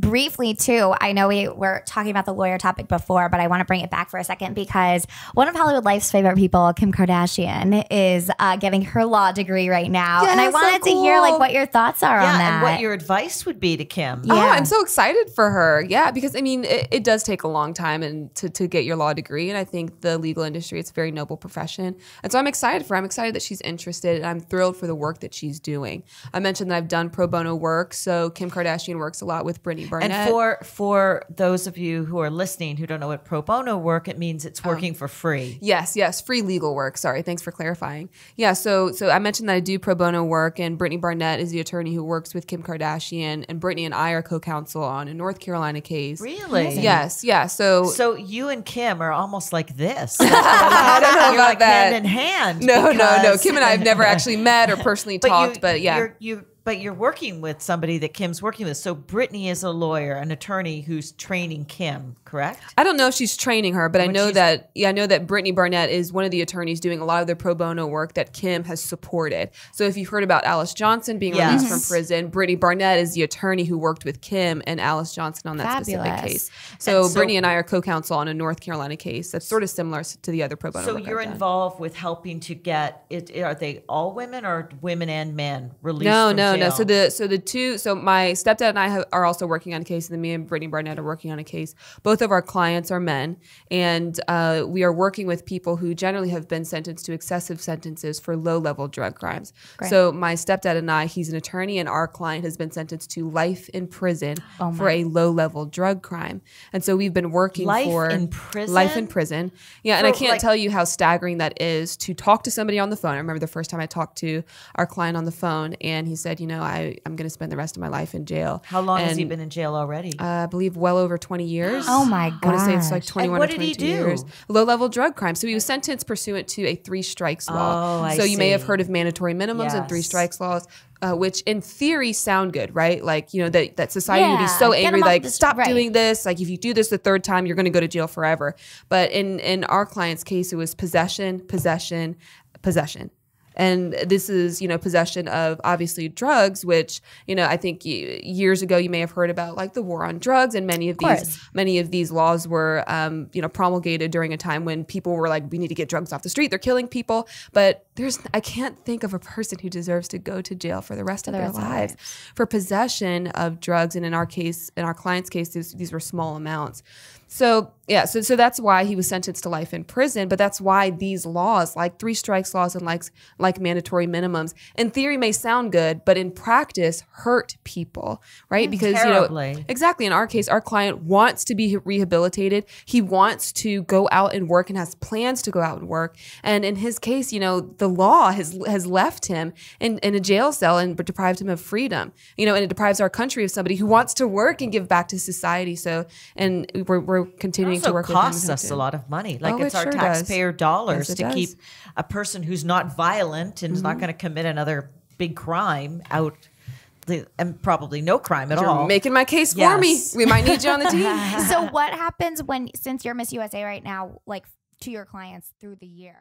briefly too i know we were talking about the lawyer topic before but i want to bring it back for a second because one of hollywood life's favorite people kim kardashian is uh, getting her law degree right now and i Yeah, so wanted to hear like what your thoughts are on that and what your advice would be to Kim. Yeah. Oh, I'm so excited for her. Yeah, because I mean, it, it does take a long time and to, to get your law degree. And I think the legal industry, it's a very noble profession. And so I'm excited for her. I'm excited that she's interested and I'm thrilled for the work that she's doing. I mentioned that I've done pro bono work. So Kim Kardashian works a lot with Brittany Barnett. And for for those of you who are listening who don't know what pro bono work, it means it's oh. working for free. Yes, yes, free legal work. Sorry, thanks for clarifying. Yeah, so so I mentioned that I do pro bono work, and Brittany Barnett is the attorney who works with Kim Kardashian, and Brittany and I are co-counsel on a North Carolina case. Really? Yes, yeah. So, So you and Kim are almost like this. I don't know about like that. hand in hand. no, no, no. Kim and I have never actually met or personally talked, you, but yeah. you're, you but you're working with somebody that Kim's working with. So Brittany is a lawyer, an attorney who's training Kim, correct? I don't know if she's training her, but I know that yeah, I know that Brittany Barnett is one of the attorneys doing a lot of the pro bono work that Kim has supported. So if you've heard about Alice Johnson being released from prison, Brittany Barnett is the attorney who worked with Kim and Alice Johnson on that specific case. So, so- Brittany and I are co-counsel on a North Carolina case that's sort of similar to the other pro bono. So work you're I've done. involved with helping to get it. Are they all women or women and men released? No, from no, no. So the so the two so my stepdad and I have, are also working on a case, and then me and Brittany Barnett are working on a case. Both of our clients are men, and uh, we are working with people who generally have been sentenced to excessive sentences for low level drug crimes. So my stepdad and I, he's an attorney, and our client has been sentenced to life in prison Oh for a low level drug crime. And so we've been working Life for in prison? life in prison. Yeah, and I can't like- tell you how staggering that is to talk to somebody on the phone. I remember the first time I talked to our client on the phone, and he said, "You know, I I'm going to spend the rest of my life in jail." How long has he been in jail already? uh, I believe well over 20 years. Oh my God. I want to say it's like gosh. 21 what or did he 22 do? years. Low level drug crime. So he was sentenced pursuant to a three strikes law. Oh, I so you may have heard of mandatory minimums and three strikes laws. Uh, which in theory sound good, right? Like you know that that society would be so angry, like the- stop right. doing this. Like if you do this the third time, you're going to go to jail forever. But in in our client's case, it was possession, possession, possession. And this is, you know, possession of obviously drugs, which, you know, I think years ago you may have heard about like the war on drugs, and many of, course. these many of these laws were, um, you know, promulgated during a time when people were like, we need to get drugs off the street. They're killing people. But there's, I can't think of a person who deserves to go to jail for the rest of the their rest of their lives for possession of drugs. And in our case, in our client's case, these, these were small amounts. So yeah, so so that's why he was sentenced to life in prison. But that's why these laws, like three strikes laws and like like mandatory minimums, in theory may sound good, but in practice hurt people, right? Hmm, because you know exactly in our case, our client wants to be rehabilitated. He wants to go out and work and has plans to go out and work. And in his case, you know, the law has has left him in, in a jail cell and deprived him of freedom. You know, and it deprives our country of somebody who wants to work and give back to society. So, and we're, we're continuing also to work costs with him. us a lot of money. Like Oh, it's it our sure does. taxpayer dollars Yes, to does. keep a person who's not violent and Mm-hmm. not going to commit another big crime out, and probably no crime at You're all. making my case for me. We might need you on the team. so what happens when since you're Miss USA right now, like to your clients through the year?